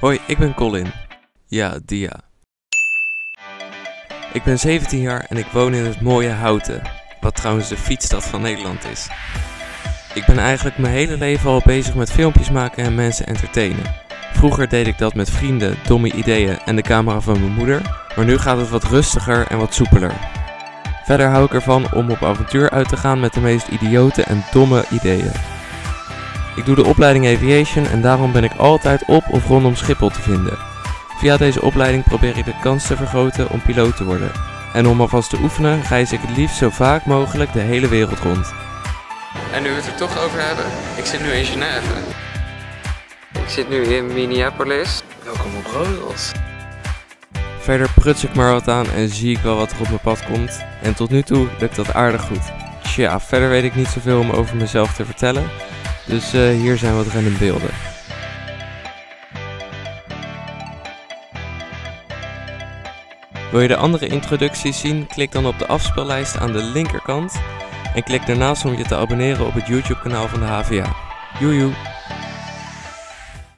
Hoi, ik ben Colin. Ja, Dia. Ik ben 17 jaar en ik woon in het mooie Houten, wat trouwens de fietsstad van Nederland is. Ik ben eigenlijk mijn hele leven al bezig met filmpjes maken en mensen entertainen. Vroeger deed ik dat met vrienden, domme ideeën en de camera van mijn moeder, maar nu gaat het wat rustiger en wat soepeler. Verder hou ik ervan om op avontuur uit te gaan met de meest idiote en domme ideeën. Ik doe de opleiding Aviation en daarom ben ik altijd op of rondom Schiphol te vinden. Via deze opleiding probeer ik de kans te vergroten om piloot te worden. En om alvast te oefenen reis ik het liefst zo vaak mogelijk de hele wereld rond. En nu we het er toch over hebben, ik zit nu in Genève. Ik zit nu in Minneapolis. Welkom op Rodos. Verder pruts ik maar wat aan en zie ik wel wat er op mijn pad komt. En tot nu toe lukt dat aardig goed. Tja, verder weet ik niet zoveel om over mezelf te vertellen. Dus eh, hier zijn wat random beelden. Wil je de andere introducties zien? Klik dan op de afspeellijst aan de linkerkant. En klik daarnaast om je te abonneren op het YouTube kanaal van de HVA. Joejoe!